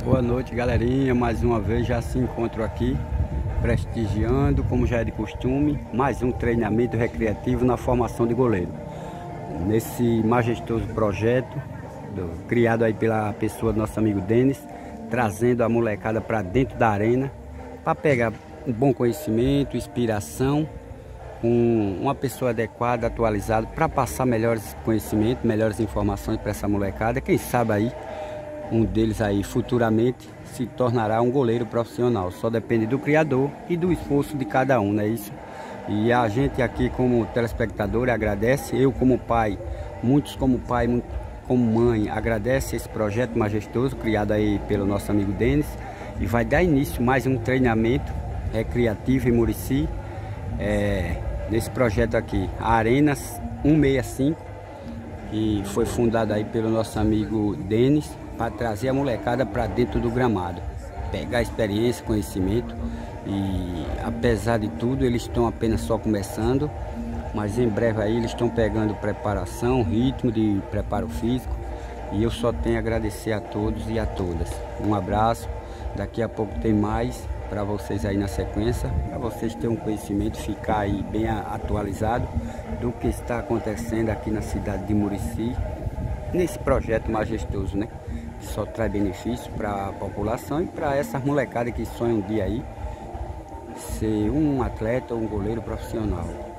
Boa noite, galerinha. Mais uma vez já se encontro aqui, prestigiando, como já é de costume, mais um treinamento recreativo na formação de goleiro. Nesse majestoso projeto, do, criado aí pela pessoa do nosso amigo Denis, trazendo a molecada para dentro da arena, para pegar um bom conhecimento, inspiração, com uma pessoa adequada, atualizada, para passar melhores conhecimentos, melhores informações para essa molecada. Quem sabe aí um deles aí futuramente se tornará um goleiro profissional. Só depende do criador e do esforço de cada um, não é isso? E a gente aqui como telespectador agradece, eu como pai, muitos como pai, como mãe, agradece esse projeto majestoso criado aí pelo nosso amigo Denis e vai dar início mais um treinamento recreativo em Murici, é, nesse projeto aqui, a Arena 165, que foi fundado aí pelo nosso amigo Denis para trazer a molecada para dentro do gramado, pegar experiência, conhecimento. E apesar de tudo eles estão apenas só começando, mas em breve aí eles estão pegando preparação, ritmo de preparo físico. E eu só tenho a agradecer a todos e a todas. Um abraço, daqui a pouco tem mais para vocês aí na sequência, para vocês terem um conhecimento, ficar aí bem atualizado do que está acontecendo aqui na cidade de Murici, nesse projeto majestoso, né? Que só traz benefício para a população e para essas molecadas que sonham um dia aí ser um atleta ou um goleiro profissional.